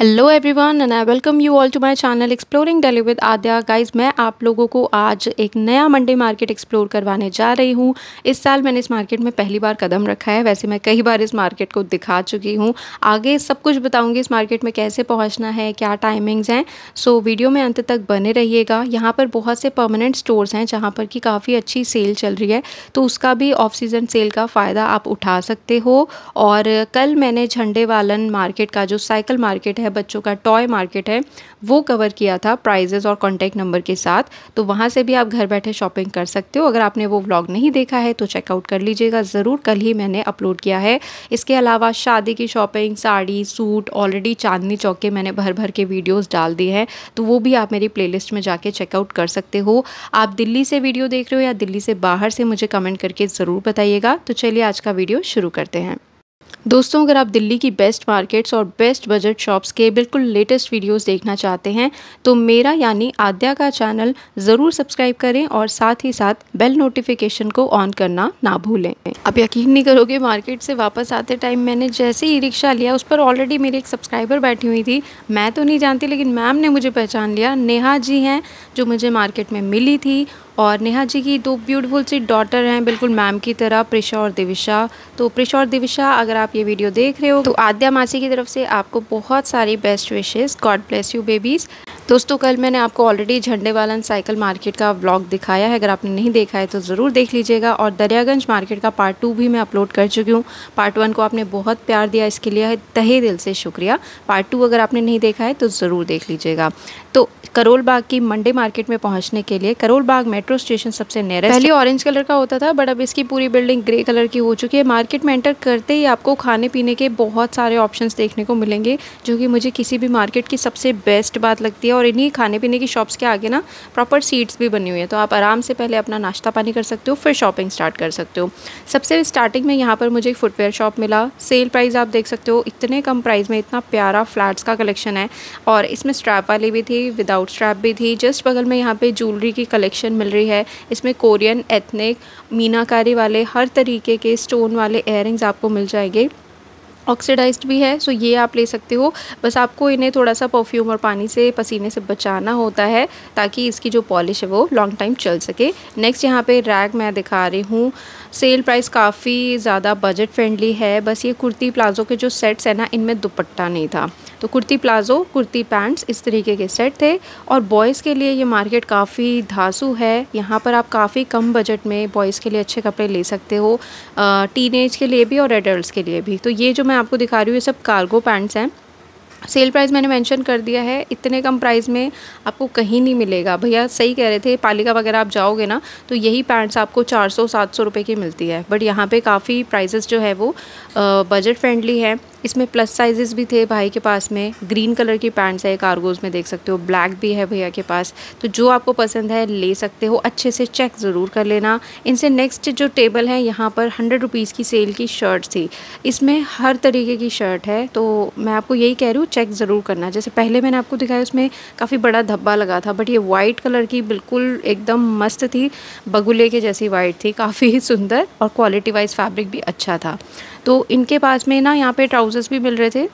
Hello everyone and I welcome you all to my channel exploring daily with Aadya guys मैं आप लोगों को आज एक नया मंडे मार्केट एक्सप्लोर करवाने जा रही हूँ। इस साल मैंने इस मार्केट में पहली बार कदम रखा है। वैसे मैं कई बार इस मार्केट को दिखा चुकी हूँ। आगे सब कुछ बताऊँगी इस मार्केट में कैसे पहुँचना है क्या टाइमिंग्स हैं। सो so, वीडियो में अंत तक बने रहिएगा। यहाँ पर बहुत से परमानेंट स्टोर्स हैं जहाँ पर कि काफ़ी अच्छी सेल चल रही है। तो उसका भी ऑफ़ सीज़न सेल का फ़ायदा आप उठा सकते हो। और कल मैंने झंडे वालन मार्केट का जो साइकिल मार्केट है है बच्चों का टॉय मार्केट है, वो कवर किया था प्राइजेज़ और कॉन्टैक्ट नंबर के साथ। तो वहाँ से भी आप घर बैठे शॉपिंग कर सकते हो। अगर आपने वो व्लॉग नहीं देखा है तो चेकआउट कर लीजिएगा। ज़रूर कल ही मैंने अपलोड किया है। इसके अलावा शादी की shopping sari suit already Chandni Chowk के मैंने भर भर के वीडियोज़ डाल दिए हैं। तो वो भी आप मेरी प्ले में जाके चेकआउट कर सकते हो। आप दिल्ली से वीडियो देख रहे हो या दिल्ली से बाहर से मुझे कमेंट करके ज़रूर बताइएगा। तो चलिए आज का वीडियो शुरू करते हैं। दोस्तों, अगर आप दिल्ली की बेस्ट मार्केट्स और बेस्ट बजट शॉप्स के बिल्कुल लेटेस्ट वीडियोस देखना चाहते हैं तो मेरा यानी आद्या का चैनल ज़रूर सब्सक्राइब करें और साथ ही साथ बेल नोटिफिकेशन को ऑन करना ना भूलें। आप यकीन नहीं करोगे मार्केट से वापस आते टाइम मैंने जैसे ही रिक्शा लिया, उस पर ऑलरेडी मेरी एक सब्सक्राइबर बैठी हुई थी। मैं तो नहीं जानती, लेकिन मैम ने मुझे पहचान लिया। नेहा जी हैं, जो मुझे मार्केट में मिली थी। और नेहा जी की दो ब्यूटीफुल सी डॉटर हैं, बिल्कुल मैम की तरह, प्रिशा और दिविशा। तो प्रिशा और दिविशा, अगर आप ये वीडियो देख रहे हो तो आद्या मासी की तरफ़ से आपको बहुत सारी best wishes God bless you babies दोस्तों, कल मैंने आपको ऑलरेडी झंडे वालन साइकिल मार्केट का व्लॉग दिखाया है। अगर आपने नहीं देखा है तो ज़रूर देख लीजिएगा। और दरियागंज मार्केट का पार्ट टू भी मैं अपलोड कर चुकी हूँ। पार्ट वन को आपने बहुत प्यार दिया, इसके लिए तहे दिल से शुक्रिया। पार्ट टू अगर आपने नहीं देखा है तो ज़रूर देख लीजिएगा। तो करोल बाग की मंडे मार्केट में पहुँचने के लिए करोल बाग मेट्रो स्टेशन सबसे नियरेस्ट पहले ऑरेंज कलर का होता था बट अब इसकी पूरी बिल्डिंग ग्रे कलर की हो चुकी है। मार्केट में एंटर करते ही आपको खाने पीने के बहुत सारे ऑप्शंस देखने को मिलेंगे जो कि मुझे किसी भी मार्केट की सबसे बेस्ट बात लगती है। और इन्हीं खाने पीने की शॉप्स के आगे ना प्रॉपर सीट्स भी बनी हुई है। तो आप आराम से पहले अपना नाश्ता पानी कर सकते हो फिर शॉपिंग स्टार्ट कर सकते हो। सबसे स्टार्टिंग में यहाँ पर मुझे एक फुटवेयर शॉप मिला। सेल प्राइस आप देख सकते हो इतने कम प्राइस में इतना प्यारा फ्लैट्स का कलेक्शन है। और इसमें स्ट्रैप वाली भी थी विदाउट स्ट्रैप भी थी। जस्ट बगल में यहाँ पे ज्वेलरी की कलेक्शन मिल रही है। इसमें कोरियन एथनिक मीनाकारी वाले हर तरीके के स्टोन वाले इयर आपको मिल जाएँगे। ऑक्सीडाइज्ड भी है सो ये आप ले सकते हो। बस आपको इन्हें थोड़ा सा परफ्यूम और पानी से, पसीने से बचाना होता है, ताकि इसकी जो पॉलिश है वो लॉन्ग टाइम चल सके। नेक्स्ट यहाँ पे रैग मैं दिखा रही हूँ। सेल प्राइस काफ़ी ज़्यादा बजट फ्रेंडली है। बस ये कुर्ती प्लाज़ो के जो सेट्स हैं ना, इनमें दुपट्टा नहीं था। तो कुर्ती प्लाज़ो, कुर्ती पैंट्स इस तरीके के सेट थे और बॉयज़ के लिए ये मार्केट काफ़ी धासु है। यहाँ पर आप काफ़ी कम बजट में बॉयज़ के लिए अच्छे कपड़े ले सकते हो टीन के लिए भी और एडल्ट के लिए भी। तो ये जो मैं आपको दिखा रही हूँ, ये सब कार्गो पैंट्स हैं। सेल प्राइस मैंने मेंशन कर दिया है, इतने कम प्राइस में आपको कहीं नहीं मिलेगा। भैया सही कह रहे थे, पालिका वगैरह आप जाओगे ना तो यही पैंट्स आपको 400 700 रुपए की मिलती है। बट यहाँ पे काफ़ी प्राइसेस जो है वो बजट फ्रेंडली है। इसमें प्लस साइजेस भी थे भाई के पास में। ग्रीन कलर की पैंट्स है कार्गोज़ में देख सकते हो। ब्लैक भी है भैया के पास। तो जो आपको पसंद है, ले सकते हो। अच्छे से चेक ज़रूर कर लेना। इनसे नेक्स्ट जो टेबल है, यहाँ पर हंड्रेड रुपीज़ की सेल की शर्ट थी। इसमें हर तरीके की शर्ट है। तो मैं आपको यही कह रही हूँ चेक ज़रूर करना। जैसे पहले मैंने आपको दिखाया, उसमें काफ़ी बड़ा धब्बा लगा था बट ये वाइट कलर की बिल्कुल एकदम मस्त थी। बगुले के जैसी वाइट थी। काफ़ी सुंदर और क्वालिटी वाइज फैब्रिक भी अच्छा था। तो इनके पास में ना यहाँ पे ट्राउज़र्स भी मिल रहे थे।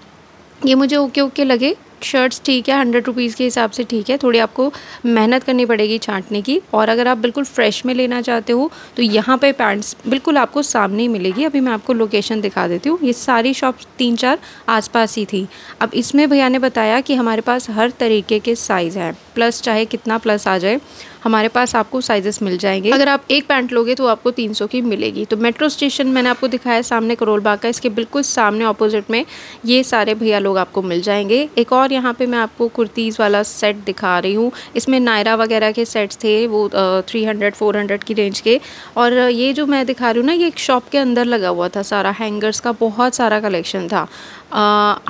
ये मुझे ओके ओके लगे। शर्ट्स ठीक है हंड्रेड रुपीज़ के हिसाब से ठीक है। थोड़ी आपको मेहनत करनी पड़ेगी छांटने की। और अगर आप बिल्कुल फ्रेश में लेना चाहते हो तो यहाँ पे पैंट्स बिल्कुल आपको सामने ही मिलेगी। अभी मैं आपको लोकेशन दिखा देती हूँ। ये सारी शॉप तीन चार आसपास ही थी। अब इसमें भैया ने बताया कि हमारे पास हर तरीके के साइज़ हैं। प्लस चाहे कितना प्लस आ जाए हमारे पास आपको साइजेस मिल जाएँगे। अगर आप एक पैंट लोगे तो आपको 300 की मिलेगी। तो मेट्रो स्टेशन मैंने आपको दिखाया, सामने करोल बाग का, इसके बिल्कुल सामने ऑपोजिट में ये सारे भैया लोग आपको मिल जाएँगे। एक और यहाँ पे मैं आपको कुर्तीज़ वाला सेट दिखा रही हूँ। इसमें नायरा वगैरह के सेट्स थे, वो थ्री हंड्रेड फोर हंड्रेड की रेंज के। और ये जो मैं दिखा रही हूँ ना, ये एक शॉप के अंदर लगा हुआ था सारा हैंगर्स का बहुत सारा कलेक्शन था।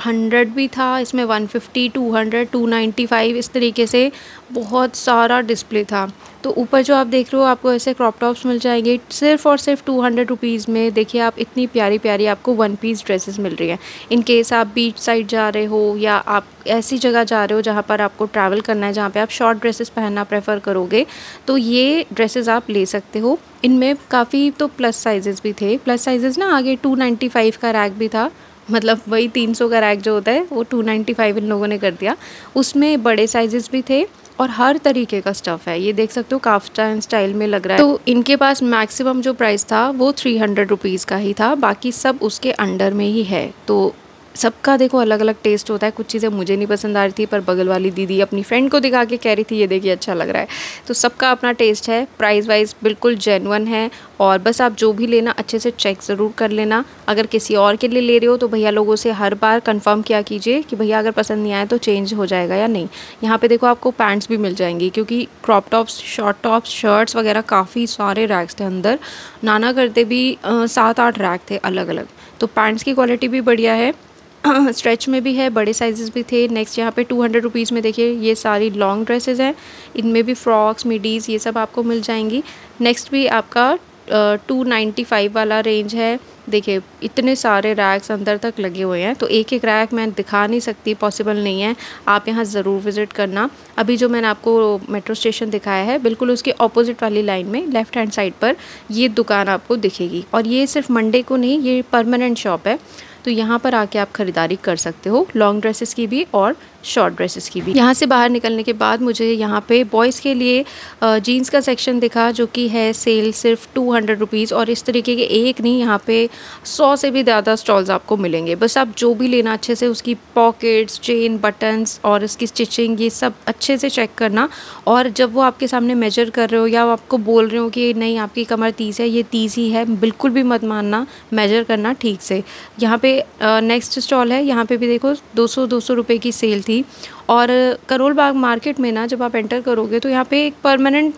हंड्रेड भी था, इसमें one fifty two hundred two ninety five इस तरीके से बहुत सारा डिस्प्ले था। तो ऊपर जो आप देख रहे हो, आपको ऐसे क्रॉप टॉप्स मिल जाएँगे। सिर्फ़ और सिर्फ़ टू हंड्रेड रुपीज़ में देखिए आप इतनी प्यारी प्यारी आपको वन पीस ड्रेसेस मिल रही हैं। इन केस आप बीच साइड जा रहे हो या आप ऐसी जगह जा रहे हो जहाँ पर आपको ट्रैवल करना है, जहाँ पे आप शॉर्ट ड्रेसेस पहनना प्रेफर करोगे तो ये ड्रेसेस आप ले सकते हो। इनमें काफ़ी तो प्लस साइजेस भी थे। प्लस साइजेस ना आगे टू नाइन्टी फाइव का रैक भी था। मतलब वही तीन सौ का रैक जो होता है, वो टू नाइन्टी फाइव इन लोगों ने कर दिया। उसमें बड़े साइजेस भी थे और हर तरीके का स्टफ़ है। ये देख सकते हो काफ्टान स्टाइल में लग रहा है। तो इनके पास मैक्सिमम जो प्राइस था, वो थ्री हंड्रेड रुपीज़ का ही था। बाकी सब उसके अंडर में ही है। तो सबका देखो अलग अलग टेस्ट होता है। कुछ चीज़ें मुझे नहीं पसंद आ रही थी, पर बगल वाली दीदी अपनी फ्रेंड को दिखा के कह रही थी, ये देखिए अच्छा लग रहा है। तो सबका अपना टेस्ट है। प्राइस वाइज बिल्कुल जेनवन है और बस आप जो भी लेना, अच्छे से चेक ज़रूर कर लेना। अगर किसी और के लिए ले रहे हो तो भैया लोगों से हर बार कन्फर्म किया कीजिए कि भैया अगर पसंद नहीं आए तो चेंज हो जाएगा या नहीं। यहाँ पर देखो आपको पैंट्स भी मिल जाएँगी, क्योंकि crop tops short tops shirts वगैरह काफ़ी सारे रैक्स थे अंदर। नाना करते भी सात आठ रैक थे अलग अलग तो पैंट्स की क्वालिटी भी बढ़िया है। स्ट्रेच में भी है, बड़े साइजेस भी थे। नेक्स्ट यहाँ पे टू हंड्रेड रुपीज़ में देखिए, ये सारी लॉन्ग ड्रेसेस हैं। इनमें भी फ्रॉक्स मिडीज़ ये सब आपको मिल जाएँगी। नेक्स्ट भी आपका टू नाइन्टी फाइव वाला रेंज है। देखिए, इतने सारे रैक्स अंदर तक लगे हुए हैं। तो एक एक रैक मैं दिखा नहीं सकती पॉसिबल नहीं है। आप यहाँ ज़रूर विज़िट करना। अभी जो मैंने आपको मेट्रो स्टेशन दिखाया है, बिल्कुल उसके ऑपोजिट वाली लाइन में लेफ़्ट हैंड साइड पर, ये दुकान आपको दिखेगी। और ये सिर्फ़ मंडे को नहीं, ये परमानेंट शॉप है। तो यहाँ पर आके आप ख़रीदारी कर सकते हो। लॉन्ग ड्रेसेस की भी और शॉर्ट ड्रेसेस की भी। यहाँ से बाहर निकलने के बाद मुझे यहाँ पे बॉयज़ के लिए जीन्स का सेक्शन दिखा, जो कि है सेल सिर्फ़ टू हंड्रेड रुपीज़ और इस तरीके के एक नहीं, यहाँ पे सौ से भी ज़्यादा स्टॉल्स आपको मिलेंगे। बस आप जो भी लेना अच्छे से, उसकी पॉकेट्स चेन बटन्स और इसकी स्टिचिंग ये सब अच्छे से चेक करना और जब वो आपके सामने मेजर कर रहे हो या आपको बोल रहे हो कि नहीं, आपकी कमर तीस है, ये तीस ही है, बिल्कुल भी मत मानना मेजर करना ठीक से। यहाँ पे नेक्स्ट स्टॉल है, यहाँ पे भी देखो, दो सौ दो सौ रुपये की सेल थी। और करोल बाग मार्केट में ना जब आप एंटर करोगे तो यहाँ पे एक परमानेंट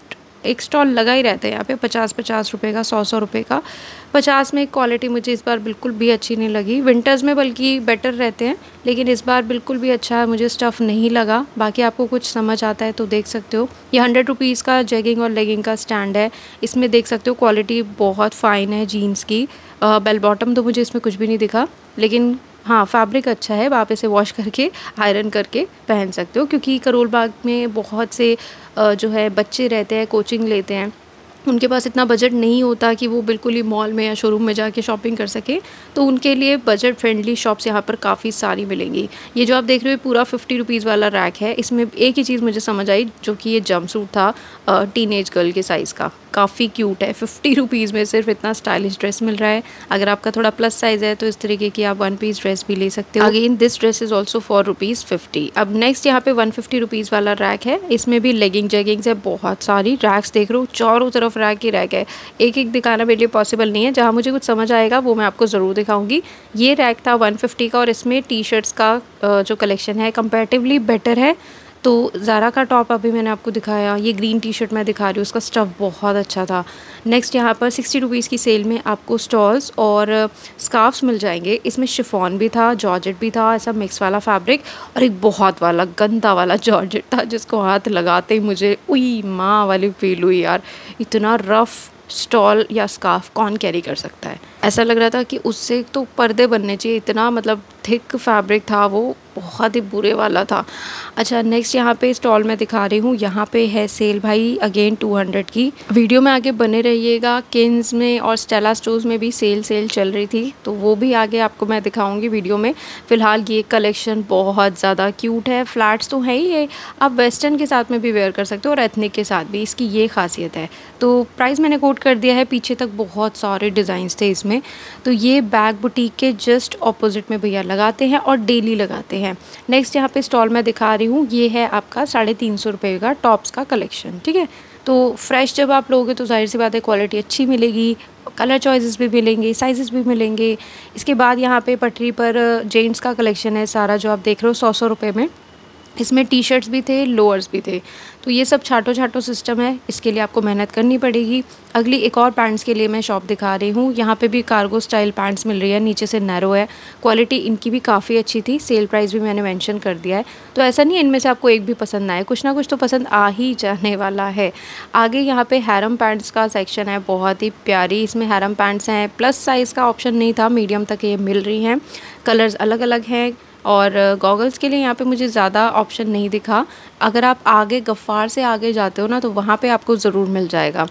एक स्टॉल लगा ही रहता है यहाँ पे पचास पचास रुपये का, सौ सौ रुपये का। पचास में क्वालिटी मुझे इस बार बिल्कुल भी अच्छी नहीं लगी। विंटर्स में बल्कि बेटर रहते हैं, लेकिन इस बार बिल्कुल भी अच्छा मुझे स्टफ़ नहीं लगा। बाकी आपको कुछ समझ आता है तो देख सकते हो। ये हंड्रेड रुपीज़ का जेगिंग और लेगिंग का स्टैंड है। इसमें देख सकते हो क्वालिटी बहुत फ़ाइन है जीन्स की। बेल बॉटम तो मुझे इसमें कुछ भी नहीं दिखा। लेकिन हाँ फैब्रिक अच्छा है, आप इसे वॉश करके आयरन करके पहन सकते हो, क्योंकि करोल बाग में बहुत से जो है, बच्चे रहते हैं कोचिंग लेते हैं। उनके पास इतना बजट नहीं होता कि वो बिल्कुल ही मॉल में या शोरूम में जाके शॉपिंग कर सके तो उनके लिए बजट फ्रेंडली शॉप्स यहाँ पर काफ़ी सारी मिलेंगी। ये जो आप देख रहे हो पूरा फिफ्टी रुपीज़ वाला रैक है। इसमें एक ही चीज़ मुझे समझ आई, जो कि ये जम्प सूट था टीन गर्ल के साइज़ का। काफ़ी क्यूट है। फिफ्टी रुपीज़ में सिर्फ़ इतना स्टाइलिश ड्रेस मिल रहा है। अगर आपका थोड़ा प्लस साइज़ है तो इस तरीके की आप वन पीस ड्रेस भी ले सकते हो। Again this dress is also for rupees fifty अब नेक्स्ट यहाँ पे वन फिफ्टी रुपीज़ वाला रैक है। इसमें भी लेगिंग जेगिंग्स है, बहुत सारी रैक्स देख रहे हो। चारों तरफ़ रैक ही रैक है। एक एक दिखाना मेरे लिए पॉसिबल नहीं है। जहाँ मुझे कुछ समझ आएगा, वो मैं आपको ज़रूर दिखाऊँगी। ये रैक था वन का और इसमें टी शर्ट्स का जो कलेक्शन है कंपेरेटिवली बेटर है। तो ज़ारा का टॉप अभी मैंने आपको दिखाया, ये ग्रीन टी शर्ट मैं दिखा रही हूँ, उसका स्टफ़ बहुत अच्छा था। नेक्स्ट यहाँ पर सिक्सटी रुपीज़ की सेल में आपको स्टॉल्स और स्कार्फ्स मिल जाएँगे। इसमें शिफॉन भी था जॉर्जेट भी था, ऐसा मिक्स वाला फैब्रिक और एक बहुत वाला, गंदा वाला जॉर्जेट था, जिसको हाथ लगाते ही मुझे, उई माँ वाली फील हुई यार। इतना रफ़ स्टॉल या स्कार्फ कौन कैरी कर सकता है? ऐसा लग रहा था कि उससे तो पर्दे बनने चाहिए। इतना मतलब थिक फैब्रिक था, वो बहुत ही बुरे वाला था। अच्छा नेक्स्ट यहाँ पे स्टॉल में दिखा रही हूँ। यहाँ पे है सेल भाई अगेन 200 की। वीडियो में आगे बने रहिएगा किन्स में और स्टेला स्टोर्स में भी सेल सेल चल रही थी। तो वो भी आगे आपको मैं दिखाऊँगी वीडियो में। फ़िलहाल ये कलेक्शन बहुत ज़्यादा क्यूट है। फ्लैट्स तो है ही है आप वेस्टर्न के साथ में भी वेयर कर सकते हो और एथनिक के साथ भी। इसकी ये खासियत है। तो प्राइस मैंने कोट कर दिया है। पीछे तक बहुत सारे डिज़ाइंस थे इसमें। तो ये बैग बुटीक के जस्ट अपोजिट में भैया लगाते हैं और डेली लगाते हैं। नेक्स्ट यहाँ पे स्टॉल में दिखा रही हूँ, ये है आपका साढ़े तीन सौ रुपये का टॉप्स का कलेक्शन ठीक है? तो फ्रेश जब आप लोगे तो ज़ाहिर सी बात है क्वालिटी अच्छी मिलेगी कलर चॉइसेस भी मिलेंगे साइजेस भी मिलेंगे। इसके बाद यहाँ पे पटरी पर जेंट्स का कलेक्शन है सारा जो आप देख रहे हो सौ सौ रुपये में। इसमें टी शर्ट्स भी थे लोअर्स भी थे। तो ये सब छाटो छाटो सिस्टम है, इसके लिए आपको मेहनत करनी पड़ेगी। अगली एक और पैंट्स के लिए मैं शॉप दिखा रही हूँ। यहाँ पे भी कार्गो स्टाइल पैंट्स मिल रही है, नीचे से नैरो है। क्वालिटी इनकी भी काफ़ी अच्छी थी सेल प्राइस भी मैंने मेंशन कर दिया है। तो ऐसा नहीं इनमें से आपको एक भी पसंद आए। कुछ ना कुछ तो पसंद आ ही जाने वाला है। आगे यहाँ पे हैरम पैंट्स का सेक्शन है, बहुत ही प्यारी। इसमें हैरम पैंट्स हैं प्लस साइज़ का ऑप्शन नहीं था मीडियम तक ये मिल रही हैं। कलर्स अलग अलग हैं। और गॉगल्स के लिए यहाँ पे मुझे ज़्यादा ऑप्शन नहीं दिखा। अगर आप आगे गफ़ार से आगे जाते हो ना तो वहाँ पे आपको ज़रूर मिल जाएगा।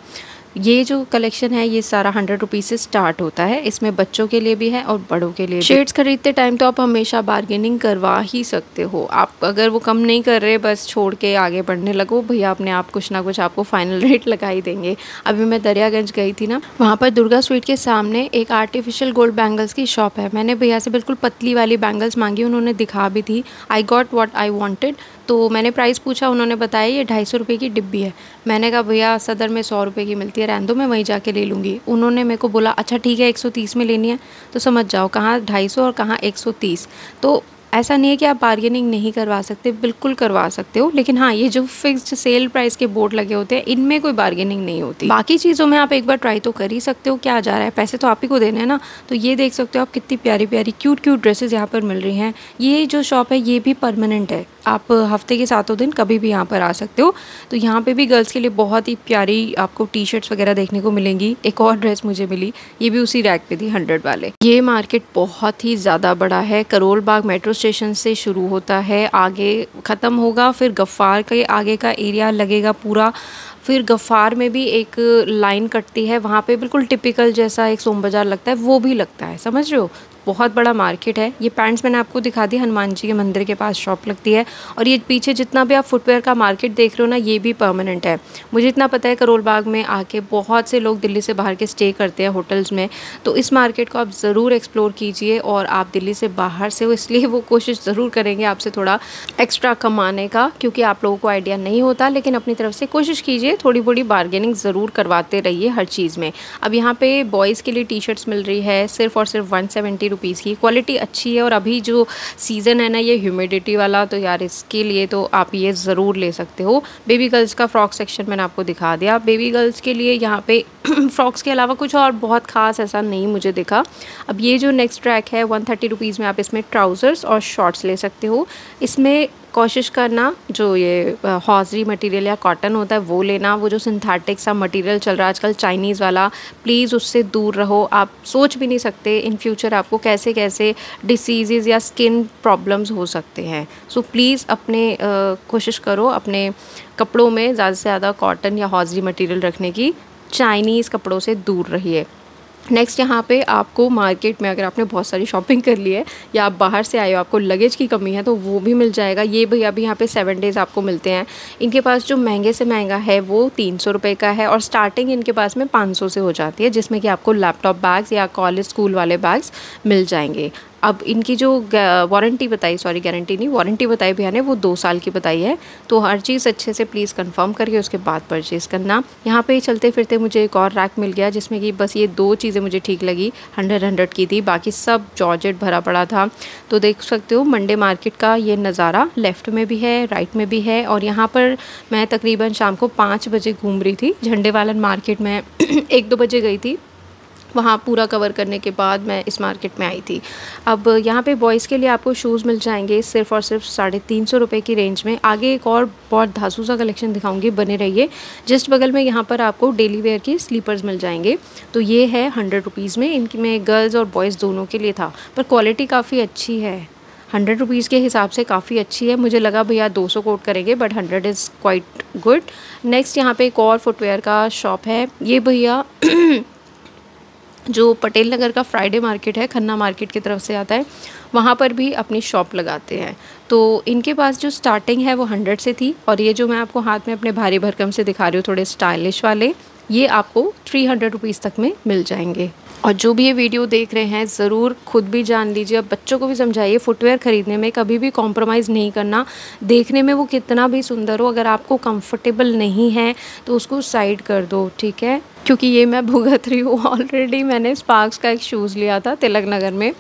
ये जो कलेक्शन है, ये सारा हंड्रेड रुपीज़ से स्टार्ट होता है। इसमें बच्चों के लिए भी है और बड़ों के लिए शेड्स खरीदते टाइम तो आप हमेशा बार्गेनिंग करवा ही सकते हो। आप अगर वो कम नहीं कर रहे, बस छोड़ के आगे बढ़ने लगो, भैया अपने आप कुछ ना कुछ आपको फाइनल रेट लगा ही देंगे। अभी मैं दरियागंज गई थी ना, वहाँ पर दुर्गा स्वीट के सामने एक आर्टिफिशियल गोल्ड बैंगल्स की शॉप है। मैंने भैया से बिल्कुल पतली वाली बैंगल्स मांगी, उन्होंने दिखा भी थी I got what I wanted तो मैंने प्राइस पूछा, उन्होंने बताया, ये ढाई सौ रुपये की डिब्बी है। मैंने कहा, भैया, सदर में सौ रुपये की मिलती है रहने दो मैं वहीं जाके ले लूँगी। उन्होंने मेरे को बोला अच्छा ठीक है, एक सौ तीस में लेनी है। तो समझ जाओ, कहाँ ढाई सौ और कहाँ एक सौ तीस। तो ऐसा नहीं है कि आप बार्गेनिंग नहीं करवा सकते, बिल्कुल करवा सकते हो, लेकिन हाँ ये जो फिक्स्ड सेल प्राइस के बोर्ड लगे होते हैं, इनमें कोई बार्गेनिंग नहीं होती। बाकी चीज़ों में आप एक बार ट्राई तो कर ही सकते हो, क्या जा रहा है, पैसे तो आप ही को देने हैं ना। तो ये देख सकते हो आप कितनी प्यारी प्यारी क्यूट क्यूट ड्रेसेस यहाँ पर मिल रही हैं। ये जो शॉप है, ये भी परमानेंट है। आप हफ़्ते के सातों दिन कभी भी यहाँ पर आ सकते हो। तो यहाँ पे भी गर्ल्स के लिए बहुत ही प्यारी आपको टी शर्ट्स वगैरह देखने को मिलेंगी। एक और ड्रेस मुझे मिली, ये भी उसी रैक पे थी हंड्रेड वाले। ये मार्केट बहुत ही ज़्यादा बड़ा है। करोल बाग मेट्रो स्टेशन से शुरू होता है। आगे ख़त्म होगा, फिर गफ्फार के आगे का एरिया लगेगा पूरा। फिर गफ्फार में भी एक लाइन कटती है। वहाँ पे बिल्कुल टिपिकल जैसा एक सोम बाज़ार लगता है, वो भी लगता है। समझ रहे हो? बहुत बड़ा मार्केट है। ये पैंट्स मैंने आपको दिखा दी, हनुमान जी के मंदिर के पास शॉप लगती है। और ये पीछे जितना भी आप फुटवेयर का मार्केट देख रहे हो ना, ये भी परमानेंट है। मुझे इतना पता है करोल बाग में आके बहुत से लोग दिल्ली से बाहर के स्टे करते हैं होटल्स में। तो इस मार्केट को आप ज़रूर एक्सप्लोर कीजिए और आप दिल्ली से बाहर से हो, इसलिए वो कोशिश ज़रूर करेंगे आपसे थोड़ा एक्स्ट्रा कमाने का, क्योंकि आप लोगों को आइडिया नहीं होता, लेकिन अपनी तरफ़ से कोशिश कीजिए थोड़ी बड़ी बार्गेनिंग ज़रूर करवाते रहिए हर चीज़ में। अब यहाँ पे बॉयज़ के लिए टी शर्ट्स मिल रही है, सिर्फ़ और सिर्फ़ वन सेवेंटी रुपीज़ की। क्वालिटी अच्छी है और अभी जो सीज़न है ना, ये ह्यूमिडिटी वाला तो यार इसके लिए तो आप ये ज़रूर ले सकते हो। बेबी गर्ल्स का फ्रॉक सेक्शन मैंने आपको दिखा दिया। बेबी गर्ल्स के लिए यहाँ पे फ्रॉक्स के अलावा कुछ और बहुत ख़ास ऐसा नहीं मुझे दिखा। अब ये जो नेक्स्ट ट्रैक है वन थर्टी रुपीज़ में आप इसमें ट्राउज़र्स और शॉर्ट्स ले सकते हो। इसमें कोशिश करना जो ये हॉजरी मटेरियल या कॉटन होता है वो लेना वो जो सिंथेटिक सा मटेरियल चल रहा है आजकल चाइनीज़ वाला प्लीज़ उससे दूर रहो। आप सोच भी नहीं सकते इन फ्यूचर आपको कैसे कैसे डिसीज़ या स्किन प्रॉब्लम्स हो सकते हैं। सो so, प्लीज़ अपने कोशिश करो अपने कपड़ों में ज़्यादा से ज़्यादा कॉटन या हॉजरी मटीरियल रखने की। चाइनीज़ कपड़ों से दूर रहिए। नेक्स्ट यहाँ पे आपको मार्केट में अगर आपने बहुत सारी शॉपिंग कर ली है, या आप बाहर से आए हो, आपको लगेज की कमी है तो वो भी मिल जाएगा। ये भी अभी यहाँ पे सेवन डेज़ आपको मिलते हैं। इनके पास जो महँगे से महँगा है, वो तीन सौ रुपये का है, और स्टार्टिंग इनके पास में पाँच सौ से हो जाती है, जिसमें कि आपको लैपटॉप बैग्स या कॉलेज स्कूल वाले बैग्स मिल जाएँगे। अब इनकी जो वारंटी बताई सॉरी गारंटी नहीं वारंटी बताई भैया ने वो दो साल की बताई है। तो हर चीज़ अच्छे से प्लीज़ कंफर्म करके उसके बाद परचेज़ करना। यहाँ पे चलते फिरते मुझे एक और रैक मिल गया, जिसमें कि बस ये दो चीज़ें मुझे ठीक लगी। हंड्रेड हंड्रेड की थी, बाकी सब जॉर्जेट भरा पड़ा था। तो देख सकते हो मंडे मार्केट का ये नज़ारा लेफ़्ट में भी है राइट में भी है। और यहाँ पर मैं तकरीबन शाम को पाँच बजे घूम रही थी झंडे वालन मार्केट में। एक दो बजे गई थी। वहाँ पूरा कवर करने के बाद मैं इस मार्केट में आई थी। अब यहाँ पे बॉयज़ के लिए आपको शूज़ मिल जाएँगे सिर्फ़ और सिर्फ़ साढ़े तीन सौ रुपये की रेंज में। आगे एक और बहुत धासू सा कलेक्शन दिखाऊँगी, बने रहिए। जस्ट बगल में यहाँ पर आपको डेली वेयर की स्लीपर्स मिल जाएँगे। तो ये है हंड्रेड रुपीज़ में। इनकी में गर्ल्स और बॉयज़ दोनों के लिए था। पर क्वालिटी काफ़ी अच्छी है। हंड्रेड रुपीज़ के हिसाब से काफ़ी अच्छी है। मुझे लगा भैया दो सौ कोट करेंगे but hundred is quite good next यहाँ पे एक और फुटवेयर का शॉप है। ये भैया जो पटेल नगर का फ्राइडे मार्केट है, खन्ना मार्केट की तरफ़ से आता है, वहाँ पर भी अपनी शॉप लगाते हैं। तो इनके पास जो स्टार्टिंग है वो हंड्रेड से थी और ये जो मैं आपको हाथ में अपने भारी भरकम से दिखा रही हूँ, थोड़े स्टाइलिश वाले, ये आपको थ्री हंड्रेड रुपीज़ तक में मिल जाएँगे। और जो भी ये वीडियो देख रहे हैं, ज़रूर खुद भी जान लीजिए अब बच्चों को भी समझाइए। फुटवेयर ख़रीदने में कभी भी कॉम्प्रोमाइज़ नहीं करना। देखने में वो कितना भी सुंदर हो, अगर आपको कंफर्टेबल नहीं है तो उसको साइड कर दो, ठीक है? क्योंकि ये मैं भुगत रही हूँ। ऑलरेडी मैंने स्पार्क्स का एक शूज़ लिया था तिलक नगर में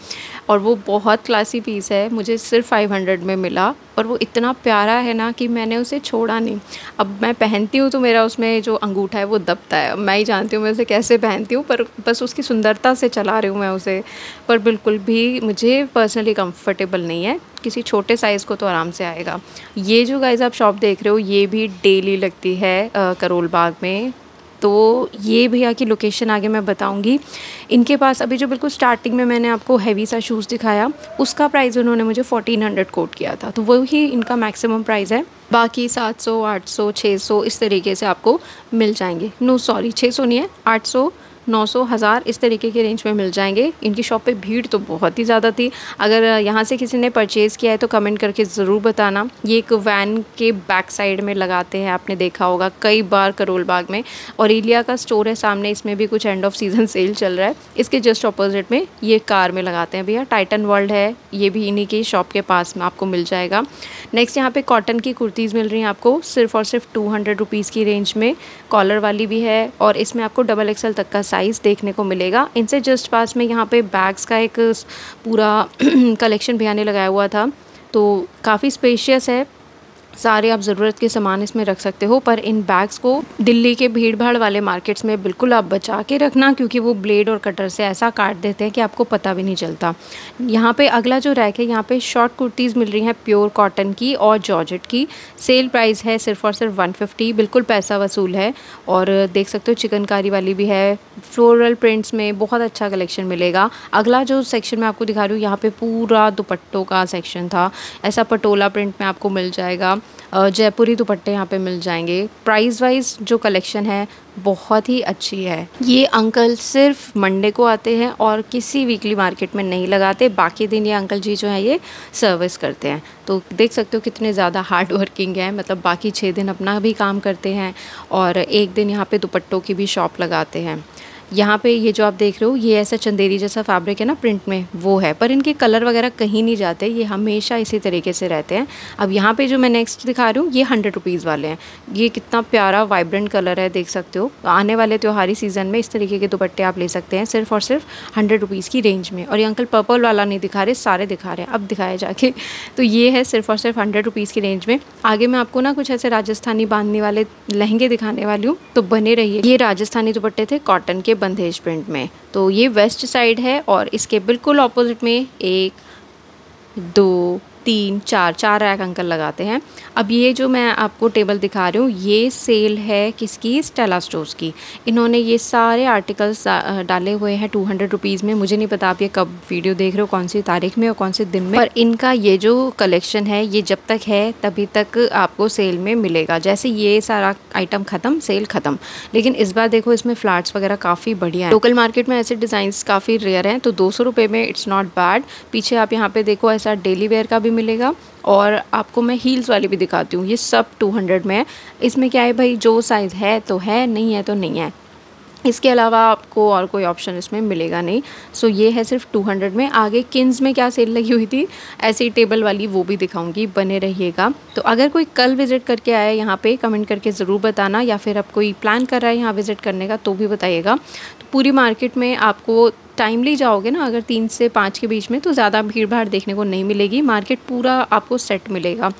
और वो बहुत क्लासी पीस है। मुझे सिर्फ़ फाइव हंड्रेड में मिला और वो इतना प्यारा है ना कि मैंने उसे छोड़ा नहीं। अब मैं पहनती हूँ तो मेरा उसमें जो अंगूठा है वो दबता है। मैं ही जानती हूँ मैं उसे कैसे पहनती हूँ, पर बस उसकी सुंदरता से चला रही हूँ मैं उसे, पर बिल्कुल भी मुझे पर्सनली कंफर्टेबल नहीं है। किसी छोटे साइज़ को तो आराम से आएगा। ये जो गाइज़ आप शॉप देख रहे हो, ये भी डेली लगती है करोल बाग में। तो ये भैया की लोकेशन आगे मैं बताऊँगी। इनके पास अभी जो बिल्कुल स्टार्टिंग में मैंने आपको हैवी सा शूज़ दिखाया, उसका प्राइस उन्होंने मुझे फोर्टीन हंड्रेड कोट किया था। तो वही इनका मैक्सिमम प्राइस है। बाकी सात सौ, आठ सौ छः सौ इस तरीके से आपको मिल जाएँगे। नो सॉरी छः सौ नहीं है, आठ सौ नौ सौ हज़ार इस तरीके के रेंज में मिल जाएँगे। इनकी शॉप पे भीड़ तो बहुत ही ज़्यादा थी। अगर यहाँ से किसी ने परचेज़ किया है तो कमेंट करके ज़रूर बताना। ये एक वैन के बैक साइड में लगाते हैं, आपने देखा होगा, कई बार करोल बाग में। और इलिया का स्टोर है सामने, इसमें भी कुछ एंड ऑफ़ सीज़न सेल चल रहा है। इसके जस्ट अपोजिट में ये कार में लगाते हैं। भैया टाइटन वर्ल्ड है, ये भी इन्हीं की शॉप के पास में आपको मिल जाएगा। नेक्स्ट यहाँ पे कॉटन की कुर्तीज़ मिल रही हैं आपको, सिर्फ़ और सिर्फ़ टू हंड्रेड रुपीज़ की रेंज में। कॉलर वाली भी है और इसमें आपको डबल एक्सल तक का साइज़ देखने को मिलेगा। इनसे जस्ट पास में यहाँ पे बैग्स का एक पूरा कलेक्शन भी आने लगाया हुआ था। तो काफ़ी स्पेशियस है। सारे आप ज़रूरत के सामान इसमें रख सकते हो, पर इन बैग्स को दिल्ली के भीड़ भाड़ वाले मार्केट्स में बिल्कुल आप बचा के रखना, क्योंकि वो ब्लेड और कटर से ऐसा काट देते हैं कि आपको पता भी नहीं चलता। यहाँ पे अगला जो रैक है, यहाँ पे शॉर्ट कुर्तीज़ मिल रही हैं प्योर कॉटन की और जॉर्जेट की। सेल प्राइस है सिर्फ़ और सिर्फ़ वन बिल्कुल पैसा वसूल है। और देख सकते हो चिकनकारी वाली भी है फ्लोरल प्रिंट्स में बहुत अच्छा कलेक्शन मिलेगा। अगला जो सेक्शन मैं आपको दिखा रही हूँ, यहाँ पर पूरा दुपट्टों का सेक्शन था। ऐसा पटोला प्रिंट में आपको मिल जाएगा। जयपुरी दुपट्टे यहाँ पे मिल जाएँगे। प्राइस वाइज जो कलेक्शन है, बहुत ही अच्छी है। ये अंकल सिर्फ़ मंडे को आते हैं और किसी वीकली मार्केट में नहीं लगाते। बाकी दिन ये अंकल जी जो है ये सर्विस करते हैं। तो देख सकते हो कितने ज़्यादा हार्ड वर्किंग है। मतलब बाकी छः दिन अपना भी काम करते हैं और एक दिन यहाँ पे दुपट्टों की भी शॉप लगाते हैं। यहाँ पे ये जो आप देख रहे हो, ये ऐसा चंदेरी जैसा फैब्रिक है ना प्रिंट में, वो है। पर इनके कलर वगैरह कहीं नहीं जाते, ये हमेशा इसी तरीके से रहते हैं। अब यहाँ पे जो मैं नेक्स्ट दिखा रही हूँ, ये हंड्रेड रुपीज़ वाले हैं। ये कितना प्यारा वाइब्रेंट कलर है, देख सकते हो। आने वाले त्योहारी सीज़न में इस तरीके के दुपट्टे आप ले सकते हैं, सिर्फ़ और सिर्फ़ हंड्रेड रुपीज़ की रेंज में। और ये अंकल पर्पल वाला नहीं दिखा रहे, सारे दिखा रहे हैं। अब दिखाए जाके तो ये है सिर्फ़ और सिर्फ़ हंड्रेड रुपीज़ की रेंज में। आगे मैं आपको ना कुछ ऐसे राजस्थानी बांधने वाले लहंगे दिखाने वाली हूँ तो बने रहिए। ये राजस्थानी दुपट्टे थे कॉटन के बंदेज प्रिंट में। तो ये वेस्ट साइड है और इसके बिल्कुल ऑपोजिट में एक, दो तीन, चार चार रैक अंकल लगाते हैं। अब ये जो मैं आपको टेबल दिखा रही हूँ, ये सेल है किसकी? स्टेला स्टोर्स की। इन्होंने ये सारे आर्टिकल्स डाले हुए हैं टू हंड्रेड रुपीज़ में। मुझे नहीं पता आप ये कब वीडियो देख रहे हो, कौन सी तारीख में और कौन से दिन में। और इनका ये जो कलेक्शन है, ये जब तक है, तभी तक आपको सेल में मिलेगा। जैसे ये सारा आइटम ख़त्म सेल ख़त्म। लेकिन इस बार देखो, इसमें फ्लैट्स वगैरह काफ़ी बढ़िया है। लोकल मार्केट में ऐसे डिज़ाइन काफ़ी रेयर हैं तो दो सौ में इट्स नॉट बैड पीछे आप यहाँ पे देखो, ऐसा डेली वेयर का भी मिलेगा और आपको मैं हील्स वाली भी दिखाती हूँ। ये सब 200 में है। इसमें क्या है भाई? जो साइज़ है तो है, नहीं है तो नहीं है। इसके अलावा आपको और कोई ऑप्शन इसमें मिलेगा नहीं। सो ये है सिर्फ़ 200 में। आगे किन्स में क्या सेल लगी हुई थी? ऐसी टेबल वाली वो भी दिखाऊँगी। बने रहिएगा। तो अगर कोई कल विज़िट करके आया यहाँ पे कमेंट करके ज़रूर बताना। या फिर आप कोई प्लान कर रहा है यहाँ विज़िट करने का तो भी बताइएगा। तो पूरी मार्केट में आपको टाइमली जाओगे ना, अगर तीन से पाँच के बीच में तो ज़्यादा भीड़ भाड़ देखने को नहीं मिलेगी। मार्केट पूरा आपको सेट मिलेगा।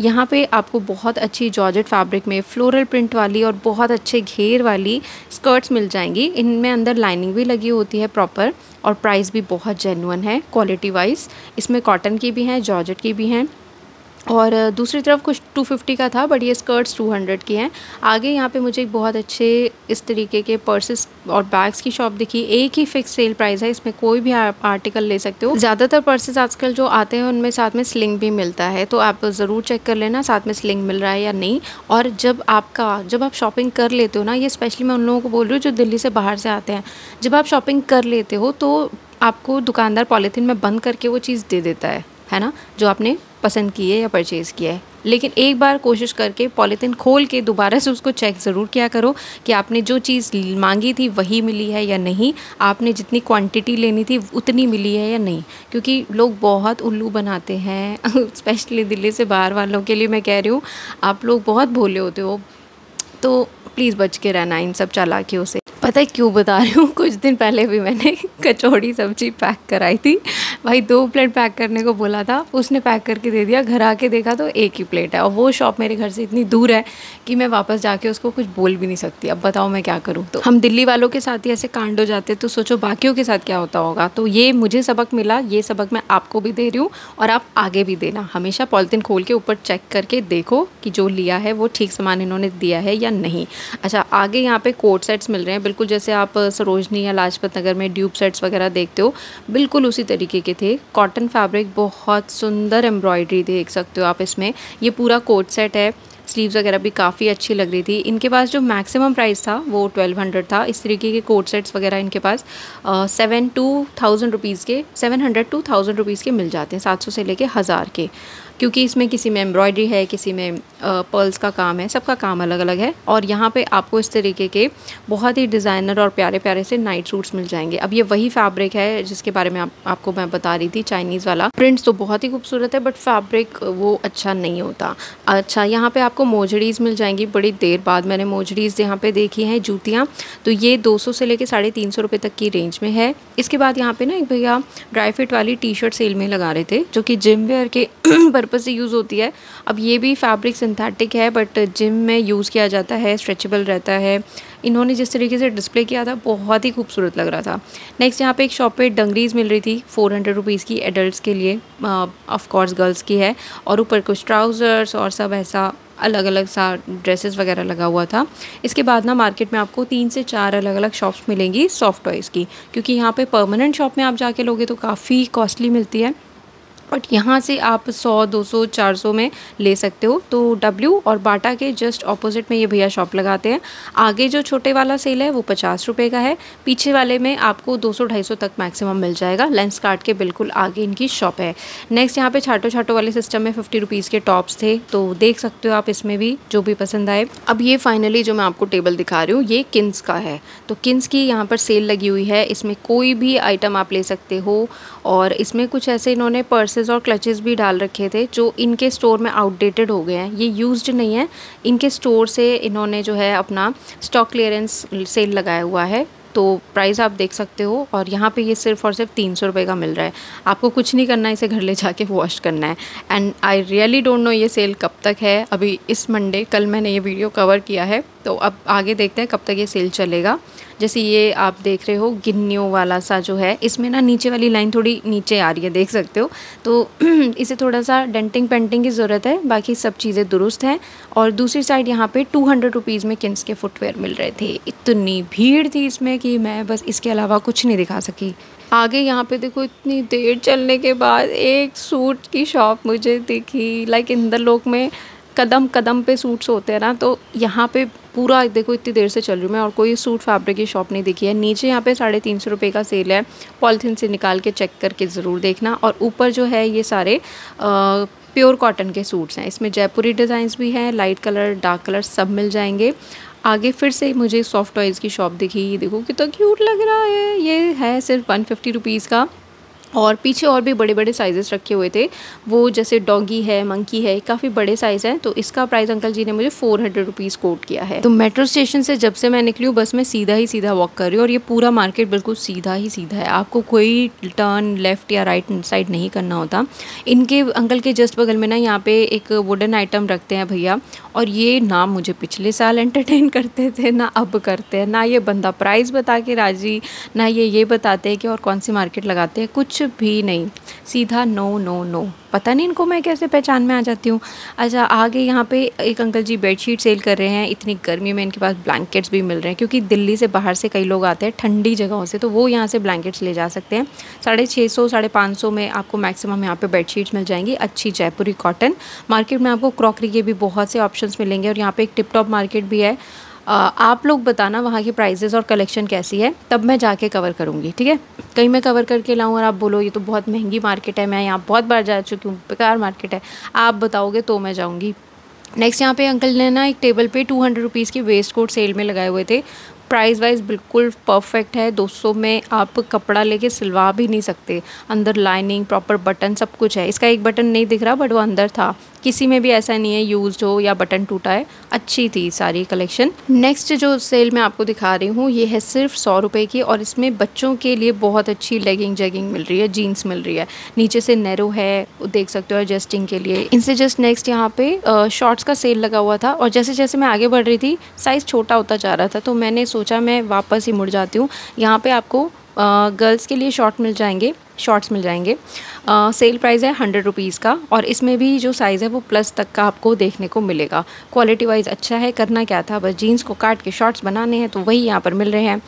यहाँ पे आपको बहुत अच्छी जॉर्जेट फैब्रिक में फ्लोरल प्रिंट वाली और बहुत अच्छे घेर वाली स्कर्ट्स मिल जाएँगी। इनमें अंदर लाइनिंग भी लगी होती है प्रॉपर और प्राइस भी बहुत जेनुअन है क्वालिटी वाइज इसमें कॉटन की भी हैं जॉर्जेट की भी हैं। और दूसरी तरफ़ कुछ 250 का था बट ये स्कर्ट्स 200 की हैं। आगे यहाँ पे मुझे एक बहुत अच्छे इस तरीके के पर्सेस और बैग्स की शॉप दिखी। एक ही फिक्स सेल प्राइस है, इसमें कोई भी आर्टिकल ले सकते हो। ज़्यादातर पर्सेस आजकल जो आते हैं, उनमें साथ में स्लिंग भी मिलता है तो आप ज़रूर चेक कर लेना, साथ में स्लिंग मिल रहा है या नहीं। और जब आपका, जब आप शॉपिंग कर लेते हो ना, ये स्पेशली मैं उन लोगों को बोल रही हूँ जो दिल्ली से बाहर से आते हैं, जब आप शॉपिंग कर लेते हो तो आपको दुकानदार पॉलीथीन में बंद करके वो चीज़ दे देता है। है ना, जो आपने पसंद किए या परचेज़ किया है। लेकिन एक बार कोशिश करके पॉलीथीन खोल के दोबारा से उसको चेक ज़रूर किया करो कि आपने जो चीज़ मांगी थी वही मिली है या नहीं। आपने जितनी क्वांटिटी लेनी थी, उतनी मिली है या नहीं। क्योंकि लोग बहुत उल्लू बनाते हैं स्पेशली दिल्ली से बाहर वालों के लिए मैं कह रही हूँ, आप लोग बहुत भोले होते हो। तो प्लीज़ बच के रहना इन सब चालाकियों से। पता है क्यों बता रही हूँ? कुछ दिन पहले भी मैंने कचौड़ी सब्ज़ी पैक कराई थी। भाई, दो प्लेट पैक करने को बोला था। उसने पैक करके दे दिया। घर आके देखा तो एक ही प्लेट है। और वो शॉप मेरे घर से इतनी दूर है कि मैं वापस जाके उसको कुछ बोल भी नहीं सकती। अब बताओ मैं क्या करूँ? तो हम दिल्ली वालों के साथ ही ऐसे कांड हो जाते तो सोचो बाकियों के साथ क्या होता होगा। तो ये मुझे सबक मिला। ये सबक मैं आपको भी दे रही हूँ और आप आगे भी देना। हमेशा पॉलिथीन खोल के ऊपर चेक करके देखो कि जो लिया है वो ठीक सामान इन्होंने दिया है या नहीं। अच्छा आगे यहाँ पे कोट सेट्स मिल रहे हैं बिल्कुल जैसे आप सरोजनी या लाजपत नगर में ड्यूब सेट्स वगैरह देखते हो, बिल्कुल उसी तरीके के थे। कॉटन फैब्रिक बहुत सुंदर एम्ब्रॉयडरी देख सकते हो आप इसमें। ये पूरा कोट सेट है, स्लीव्स वगैरह भी काफ़ी अच्छी लग रही थी। इनके पास जो मैक्सिमम प्राइस था, वो ट्वेल्व हंड्रेड था। इस तरीके के कोट सेट्स वगैरह इनके पास सेवन टू थाउज़ेंड रुपीज़ के, seven hundred two thousand rupees के मिल जाते हैं, सात सौ से लेके हज़ार के। क्योंकि इसमें किसी में एम्ब्रॉयडरी है किसी में पर्ल्स का काम है सबका काम अलग अलग है। और यहाँ पे आपको इस तरीके के बहुत ही डिज़ाइनर और प्यारे प्यारे से नाइट सूट्स मिल जाएँगे। अब ये वही फैब्रिक है जिसके बारे में आप, आपको मैं बता रही थी चाइनीज़ वाला। प्रिंट्स तो बहुत ही खूबसूरत है बट फैब्रिक वो अच्छा नहीं होता। अच्छा यहाँ पर आपको मोजड़ीज़ मिल जाएँगी बड़ी देर बाद मैंने मोजड़ीज़ यहाँ पर देखी हैं जूतियाँ। तो ये दो सौ से लेकर साढ़े तीन तक की रेंज में है। इसके बाद यहाँ पर ना एक भैया ड्राई फिट वाली टी शर्ट सेल में लगा रहे थे जो कि जिम वेयर के पर्पज़ से यूज़ होती है। अब ये भी फैब्रिक सिंथेटिक है बट जिम में यूज़ किया जाता है स्ट्रेचेबल रहता है। इन्होंने जिस तरीके से डिस्प्ले किया था, बहुत ही खूबसूरत लग रहा था। नेक्स्ट यहाँ पे एक शॉप पे डंगरीज मिल रही थी फोर हंड्रेड रुपीज़ की एडल्ट्स के लिए ऑफकोर्स गर्ल्स की है। और ऊपर कुछ ट्राउज़र्स और सब ऐसा अलग अलग सा ड्रेसेस वगैरह लगा हुआ था। इसके बाद ना मार्केट में आपको तीन से चार अलग अलग शॉप्स मिलेंगी सॉफ्ट टॉयज़ की। क्योंकि यहाँ पे परमानेंट शॉप में आप जाके लोगे तो काफ़ी कॉस्टली मिलती है। बट यहाँ से आप 100 200 400 में ले सकते हो। तो डब्ल्यू और बाटा के जस्ट ऑपोजिट में ये भैया शॉप लगाते हैं। आगे जो छोटे वाला सेल है, वो पचास रुपये का है। पीछे वाले में आपको 200 250 तक मैक्सिमम मिल जाएगा। लेंस कार्ड के बिल्कुल आगे इनकी शॉप है। नेक्स्ट यहाँ पे छाटो छाटो वाले सिस्टम में फिफ्टी रुपीज़ के टॉप्स थे। तो देख सकते हो आप इसमें भी जो भी पसंद आए। अब ये फाइनली जो मैं आपको टेबल दिखा रही हूँ, ये किन्स का है। तो किन्स की यहाँ पर सेल लगी हुई है। इसमें कोई भी आइटम आप ले सकते हो। और इसमें कुछ ऐसे इन्होंने पर्सेस और क्लचेस भी डाल रखे थे, जो इनके स्टोर में आउटडेटेड हो गए हैं। ये यूज्ड नहीं है। इनके स्टोर से इन्होंने जो है अपना स्टॉक क्लियरेंस सेल लगाया हुआ है। तो प्राइस आप देख सकते हो और यहाँ पे ये सिर्फ़ और सिर्फ़ तीन सौ रुपये का मिल रहा है। आपको कुछ नहीं करना है, इसे घर ले जाके वॉश करना है। And I really don't know ये सेल कब तक है। अभी इस मंडे कल मैंने ये वीडियो कवर किया है। तो अब आगे देखते हैं कब तक ये सेल चलेगा। जैसे ये आप देख रहे हो, गिन्नियों वाला सा जो है, इसमें ना नीचे वाली लाइन थोड़ी नीचे आ रही है, देख सकते हो। तो इसे थोड़ा सा डेंटिंग पेंटिंग की ज़रूरत है, बाकी सब चीज़ें दुरुस्त हैं। और दूसरी साइड यहाँ पे टू हंड्रेड रुपीज़ में किन्स के फुटवेयर मिल रहे थे। इतनी भीड़ थी इसमें कि मैं बस इसके अलावा कुछ नहीं दिखा सकी। आगे यहाँ पे देखो, इतनी देर चलने के बाद एक सूट की शॉप मुझे दिखी। लाइक इंदरलोक में कदम कदम पे सूट्स होते हैं ना तो यहाँ पे पूरा देखो इतनी देर से चल रही हूँ मैं और कोई सूट फैब्रिक की शॉप नहीं दिखी है। नीचे यहाँ पे साढ़े तीन सौ रुपये का सेल है। पॉलिथीन से निकाल के चेक करके ज़रूर देखना। और ऊपर जो है ये सारे प्योर कॉटन के सूट्स हैं। इसमें जयपुरी डिज़ाइंस भी हैं लाइट कलर डार्क कलर सब मिल जाएँगे। आगे फिर से मुझे सॉफ्ट टॉयज़ की शॉप दिखी। ये देखो कितना क्यूट लग रहा है। ये है सिर्फ़ वन फिफ्टी रुपीज़ का। और पीछे और भी बड़े बड़े साइज़ेस रखे हुए थे। वो जैसे डॉगी है मंकी है, काफ़ी बड़े साइज़ हैं तो इसका प्राइस अंकल जी ने मुझे फोर हंड्रेड रुपीज़ कोट किया है। तो मेट्रो स्टेशन से जब से मैं निकली हूँ, बस मैं सीधा ही सीधा वॉक कर रही हूँ और ये पूरा मार्केट बिल्कुल सीधा ही सीधा है। आपको कोई टर्न लेफ़्ट या राइट साइड नहीं करना होता। इनके अंकल के जस्ट बगल में ना यहाँ पे एक वुडन आइटम रखते हैं भैया और ये ना मुझे पिछले साल एंटरटेन करते थे, ना अब करते हैं। ना ये बंदा प्राइस बता के राज़ी, ना ये ये बताते हैं कि और कौन सी मार्केट लगाते हैं। कुछ भी नहीं। सीधा नो नो नो पता नहीं इनको मैं कैसे पहचान में आ जाती हूँ। अच्छा आगे यहाँ पे एक अंकल जी बेडशीट सेल कर रहे हैं। इतनी गर्मी में इनके पास ब्लैंकेट्स भी मिल रहे हैं, क्योंकि दिल्ली से बाहर से कई लोग आते हैं, ठंडी जगहों से तो वो यहाँ से ब्लैंकेट्स ले जा सकते हैं। साढ़े छः सौ, साढ़े पाँच सौ में आपको मैक्सिमम यहाँ पे बेडशीट्स मिल जाएँगी। अच्छी जयपुरी कॉटन मार्केट में आपको क्रॉकरी के भी बहुत से ऑप्शन मिलेंगे और यहाँ पर एक टिप टॉप मार्केट भी है। आप लोग बताना वहाँ की प्राइजेज़ और कलेक्शन कैसी है, तब मैं जाके कवर करूँगी, ठीक है? कहीं मैं कवर करके लाऊँ और आप बोलो, ये तो बहुत महँगी मार्केट है, मैं यहाँ बहुत बार जा चुकी हूँ, बेकार मार्केट है। आप बताओगे तो मैं जाऊँगी। नेक्स्ट यहाँ पे अंकल ने ना एक टेबल पे टू हंड्रेड रुपीज़ की वेस्ट कोट सेल में लगाए हुए थे। प्राइस वाइज बिल्कुल परफेक्ट है 200 में आप कपड़ा लेके सिलवा भी नहीं सकते। अंदर लाइनिंग प्रॉपर बटन सब कुछ है। इसका एक बटन नहीं दिख रहा बट वो अंदर था। किसी में भी ऐसा नहीं है यूज़ हो या बटन टूटा है, अच्छी थी सारी कलेक्शन नेक्स्ट जो सेल मैं आपको दिखा रही हूँ, ये है सिर्फ़ सौ रुपये की और इसमें बच्चों के लिए बहुत अच्छी लेगिंग जेगिंग मिल रही है जीन्स मिल रही है। नीचे से नैरो है, देख सकते हो एडजस्टिंग के लिए। इनसे जस्ट नेक्स्ट यहाँ पे शॉर्ट्स का सेल लगा हुआ था और जैसे जैसे मैं आगे बढ़ रही थी साइज़ छोटा होता जा रहा था तो मैंने सोचा मैं वापस ही मुड़ जाती हूँ। यहाँ पे आपको गर्ल्स के लिए शॉर्ट मिल जाएँगे। शॉर्ट्स मिल जाएँगे। आ, सेल प्राइस है हंड्रेड रुपीज़ का और इसमें भी जो साइज़ है वो प्लस तक का आपको देखने को मिलेगा। क्वालिटी वाइज अच्छा है करना क्या था? बस जीन्स को काट के शॉर्ट्स बनाने हैं तो वही यहाँ पर मिल रहे हैं।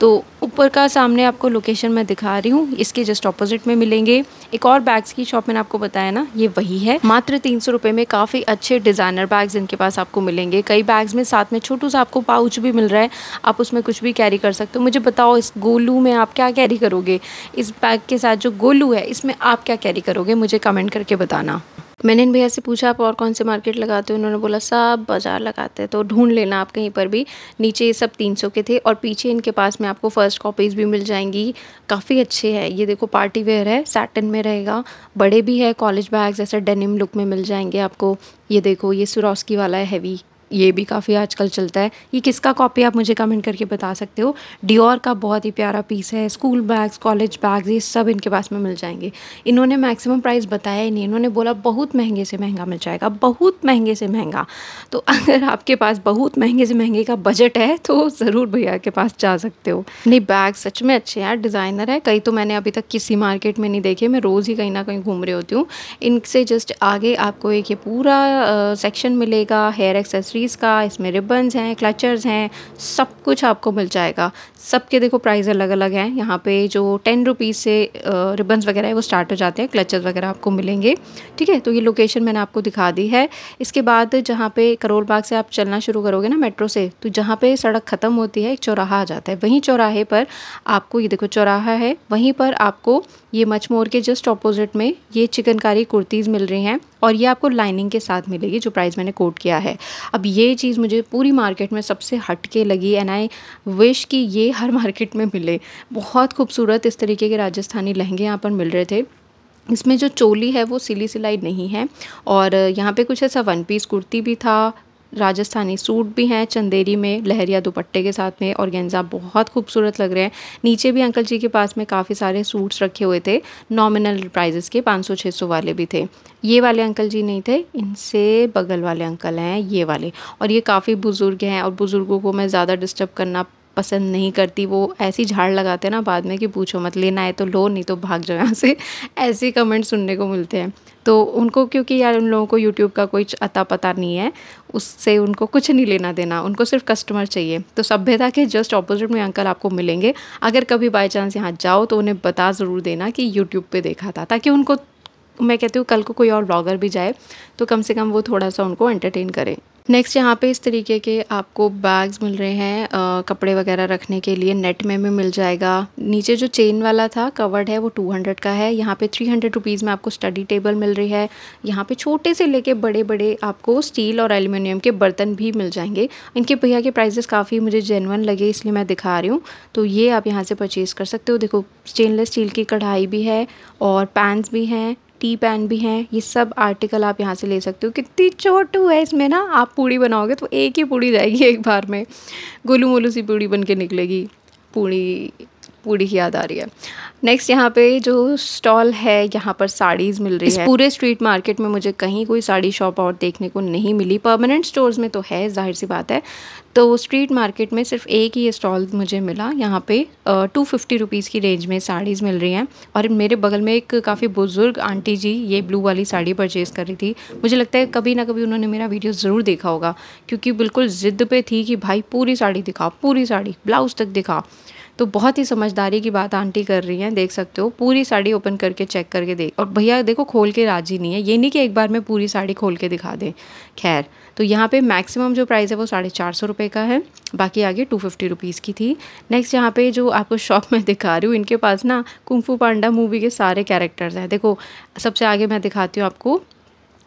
तो ऊपर का सामने आपको लोकेशन मैं दिखा रही हूँ। इसके जस्ट ऑपोजिट में मिलेंगे। एक और बैग्स की शॉप मैंने आपको बताया ना, ये वही है। मात्र तीन सौ में काफ़ी अच्छे डिज़ाइनर बैग्स इनके पास आपको मिलेंगे। कई बैग्स में साथ में छोटू सा आपको पाउच भी मिल रहा है। आप उसमें कुछ भी कैरी कर सकते हो। मुझे बताओ, इस गोलू में आप क्या कैरी करोगे? इस बैग के साथ जो गोलू है, इसमें आप क्या कैरी करोगे? मुझे कमेंट करके बताना। मैंने इन भैया से पूछा, आप और कौन से मार्केट लगाते हो? उन्होंने बोला, सब बाज़ार लगाते हैं तो ढूंढ लेना आप कहीं पर भी। नीचे ये सब तीन सौ के थे और पीछे इनके पास में आपको फ़र्स्ट कॉपीज़ भी मिल जाएँगी। काफ़ी अच्छे हैं। ये देखो पार्टी वेयर है सैटन में रहेगा। बड़े भी है कॉलेज बैग्स ऐसे डेनिम लुक में मिल जाएँगे आपको। ये देखो, ये सुरॉस्की वाला है हैवी ये भी काफ़ी आजकल चलता है। ये किसका कॉपी आप मुझे कमेंट करके बता सकते हो? डियोर का बहुत ही प्यारा पीस है। स्कूल बैग्स कॉलेज बैग्स ये सब इनके पास में मिल जाएँगे। इन्होंने मैक्सिमम प्राइस बताया ही नहीं। इन्होंने बोला, बहुत महँगे से महँगा मिल जाएगा। बहुत महँगे से महँगा। तो अगर आपके पास बहुत महँगे से महँगे का बजट है तो ज़रूर भैया के पास जा सकते हो। नहीं बैग सच में अच्छे हैं डिज़ाइनर है। कई तो मैंने अभी तक किसी मार्केट में नहीं देखे। मैं रोज़ ही कहीं ना कहीं घूम रही होती हूँ। इनसे जस्ट आगे आपको एक ये पूरा सेक्शन मिलेगा हेयर एक्सेसरी एक्सेसरीज़ का, इसमें रिबन्स हैं क्लचर्स हैं, सब कुछ आपको मिल जाएगा। सबके देखो प्राइस अलग अलग हैं। यहाँ पे जो टेन रुपीज़ से रिबन्स वगैरह है, वो स्टार्ट हो जाते हैं। क्लचर्स वगैरह आपको मिलेंगे। ठीक है? तो ये लोकेशन मैंने आपको दिखा दी है। इसके बाद जहाँ पे करोल बाग से आप चलना शुरू करोगे ना मेट्रो से तो जहाँ पे सड़क ख़त्म होती है, एक चौराहा आ जाता है। वहीं चौराहे पर आपको, ये देखो चौराहा है, वहीं पर आपको ये मचमोर के जस्ट अपोजिट में ये चिकनकारी कुर्तीज़ मिल रही हैं और ये आपको लाइनिंग के साथ मिलेगी, जो प्राइस मैंने कोट किया है। अब ये चीज़ मुझे पूरी मार्केट में सबसे हट के लगी एंड आई विश कि ये हर मार्केट में मिले। बहुत खूबसूरत इस तरीके के राजस्थानी लहंगे यहाँ पर मिल रहे थे। इसमें जो चोली है वो सिली सिलाई नहीं है और यहाँ पे कुछ ऐसा वन पीस कुर्ती भी था राजस्थानी सूट भी हैं, चंदेरी में, लहरिया दुपट्टे के साथ में और गेंजा बहुत खूबसूरत लग रहे हैं। नीचे भी अंकल जी के पास में काफ़ी सारे सूट्स रखे हुए थे नॉमिनल प्राइजेस के 500 सौ वाले भी थे। ये वाले अंकल जी नहीं थे, इनसे बगल वाले अंकल हैं, ये वाले। और ये काफ़ी बुज़ुर्ग हैं और बुज़ुर्गों को मैं ज़्यादा डिस्टर्ब करना पसंद नहीं करती, वो ऐसी झाड़ लगाते ना बाद में कि पूछो मत, लेना है तो लो, नहीं तो भाग जाओ यहाँ से। ऐसे कमेंट सुनने को मिलते हैं। तो उनको, क्योंकि यार उन लोगों को यूट्यूब का कोई अता पता नहीं है, उससे उनको कुछ नहीं लेना देना, उनको सिर्फ़ कस्टमर चाहिए। तो सभ्यता के जस्ट ऑपोजिट में अंकल आपको मिलेंगे। अगर कभी बाई चांस यहाँ जाओ तो उन्हें बता ज़रूर देना कि यूट्यूब पे देखा था, ताकि उनको, मैं कहती हूँ कल को कोई और ब्लॉगर भी जाए तो कम से कम वो थोड़ा सा उनको एंटरटेन करे। नेक्स्ट यहाँ पे इस तरीके के आपको बैग्स मिल रहे हैं आ, कपड़े वगैरह रखने के लिए। नेट में भी मिल जाएगा। नीचे जो चेन वाला था कवर्ड है वो टू हंड्रेड का है। यहाँ पे थ्री हंड्रेड रुपीज़ में आपको स्टडी टेबल मिल रही है। यहाँ पे छोटे से लेके बड़े बड़े आपको स्टील और एल्यूमिनियम के बर्तन भी मिल जाएँगे। इनके भैया के प्राइजेस काफ़ी मुझे जेनवन लगे इसलिए मैं दिखा रही हूँ। तो ये आप यहाँ से परचेज़ कर सकते हो। देखो स्टेनलेस स्टील की कढ़ाई भी है और पैंस भी हैं। टी पैन भी हैं, ये सब आर्टिकल आप यहाँ से ले सकते हो। कितनी छोटू है इसमें ना, आप पूड़ी बनाओगे तो एक ही पूड़ी जाएगी एक बार में। गोलू मोलू सी पूड़ी बन के निकलेगी। पूड़ी पूड़ी की याद आ रही है। नेक्स्ट यहाँ पे जो स्टॉल है यहाँ पर साड़ीज़ मिल रही है। पूरे स्ट्रीट मार्केट में मुझे कहीं कोई साड़ी शॉप और देखने को नहीं मिली। परमानेंट स्टोर्स में तो है ज़ाहिर सी बात है। तो स्ट्रीट मार्केट में सिर्फ़ एक ही स्टॉल मुझे मिला। यहाँ पे टू फिफ्टी रुपीज़ की रेंज में साड़ीज़ मिल रही हैं। और मेरे बगल में एक काफ़ी बुज़ुर्ग आंटी जी ये ब्लू वाली साड़ी परचेज़ कर रही थी। मुझे लगता है कभी ना कभी उन्होंने मेरा वीडियो ज़रूर देखा होगा। क्योंकि बिल्कुल ज़िद्द पे थी कि भाई पूरी साड़ी दिखाओ पूरी साड़ी ब्लाउज़ तक दिखाओ। तो बहुत ही समझदारी की बात आंटी कर रही हैं, देख सकते हो। पूरी साड़ी ओपन करके चेक करके देख। और भैया, देखो, खोल के राज़ी नहीं है। ये नहीं कि एक बार में पूरी साड़ी खोल के दिखा दें। खैर तो यहाँ पे मैक्सिमम जो प्राइस है वो साढ़े चार सौ रुपये का है। बाकी आगे टू फिफ्टी रुपीज़ की थी। नेक्स्ट यहाँ पे जो आपको शॉप में दिखा रही हूँ, इनके पास ना कुंफू पांडा मूवी के सारे कैरेक्टर्स हैं। देखो, सबसे आगे मैं दिखाती हूँ आपको।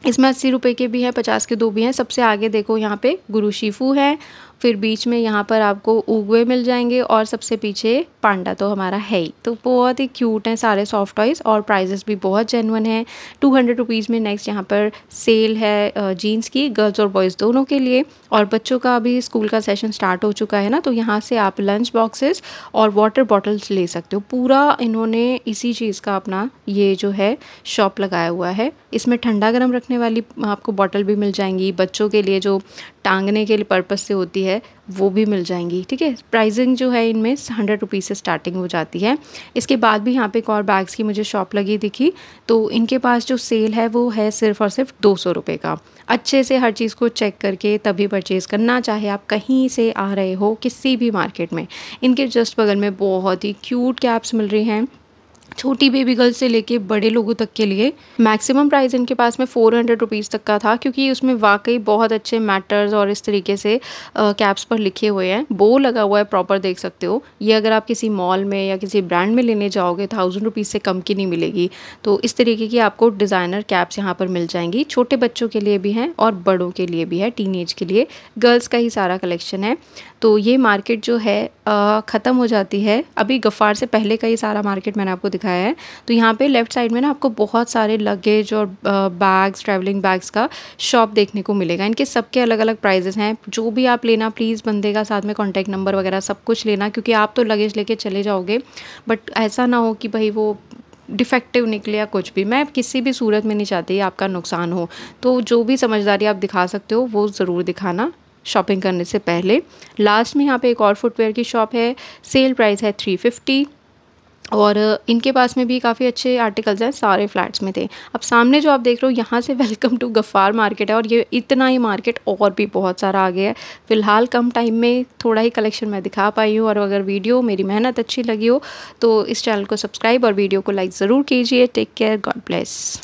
इसमें अस्सी रुपये के भी हैं, पचास के दो भी हैं। सबसे आगे देखो, यहाँ पे गुरु शिफू है फिर बीच में यहाँ पर आपको उगवे मिल जाएँगे और सबसे पीछे पांडा तो हमारा है ही। तो बहुत ही क्यूट हैं सारे सॉफ्ट टॉयज़ और प्राइजेस भी बहुत जेनवन हैं। टू हंड्रेड रुपीज़ में नेक्स्ट यहाँ पर सेल है जीन्स की गर्ल्स और बॉयज़ दोनों के लिए। और बच्चों का अभी स्कूल का सेशन स्टार्ट हो चुका है ना तो यहाँ से आप लंच बॉक्सेस और वाटर बॉटल्स ले सकते हो। पूरा इन्होंने इसी चीज़ का अपना ये जो है शॉप लगाया हुआ है। इसमें ठंडा गर्म रखने वाली आपको बॉटल भी मिल जाएँगी। बच्चों के लिए जो टांगने के लिए पर्पज़ से होती है, वो भी मिल जाएँगी, ठीक है? प्राइसिंग जो है इनमें हंड्रेड रुपीज़ से स्टार्टिंग हो जाती है। इसके बाद भी यहाँ पे एक और बैग्स की मुझे शॉप लगी दिखी तो इनके पास जो सेल है, वो है सिर्फ़ और सिर्फ़ दो सौ रुपये का। अच्छे से हर चीज़ को चेक करके तभी परचेज़ करना, चाहे आप कहीं से आ रहे हो किसी भी मार्केट में। इनके जस्ट बगल में बहुत ही क्यूट कैप्स मिल रही हैं। छोटी बेबी गर्ल से लेके बड़े लोगों तक के लिए मैक्सिमम प्राइस इनके पास में फ़ोर हंड्रेड रुपीज़ तक का था, क्योंकि उसमें वाकई बहुत अच्छे मैटर्स और इस तरीके से कैप्स पर लिखे हुए हैं। बो लगा हुआ है प्रॉपर देख सकते हो। ये अगर आप किसी मॉल में या किसी ब्रांड में लेने जाओगे थाउज़ेंड रुपीज़ से कम की नहीं मिलेगी। तो इस तरीके की आपको डिज़ाइनर कैप्स यहाँ पर मिल जाएँगी। छोटे बच्चों के लिए भी हैं और बड़ों के लिए भी है टीन के लिए। गर्ल्स का ही सारा कलेक्शन है। तो ये मार्केट जो है ख़त्म हो जाती है। अभी गफ़ार से पहले का ही सारा मार्केट मैंने आपको दिखाया है। तो यहाँ पे लेफ़्ट साइड में ना आपको बहुत सारे लगेज और बैग्स ट्रैवलिंग बैग्स का शॉप देखने को मिलेगा। इनके सबके अलग अलग प्राइजेस हैं। जो भी आप लेना प्लीज़ बंदे का साथ में कॉन्टैक्ट नंबर वगैरह सब कुछ लेना, क्योंकि आप तो लगेज लेके चले जाओगे। बट ऐसा ना हो कि भाई वो डिफेक्टिव निकले या कुछ भी। मैं किसी भी सूरत में नहीं चाहती आपका नुकसान हो। तो जो भी समझदारी आप दिखा सकते हो, वो ज़रूर दिखाना शॉपिंग करने से पहले। लास्ट में यहाँ पे एक और फुटवेयर की शॉप है। सेल प्राइस है थ्री फिफ्टी और इनके पास में भी काफ़ी अच्छे आर्टिकल्स हैं, सारे फ्लैट्स में थे। अब सामने जो आप देख रहे हो, यहाँ से वेलकम टू गफ्फार मार्केट है और ये इतना ही मार्केट और भी बहुत सारा आ गया है। फ़िलहाल कम टाइम में थोड़ा ही कलेक्शन मैं दिखा पाई हूँ और अगर वीडियो मेरी मेहनत अच्छी लगी हो तो इस चैनल को सब्सक्राइब और वीडियो को लाइक ज़रूर कीजिए। Take care God bless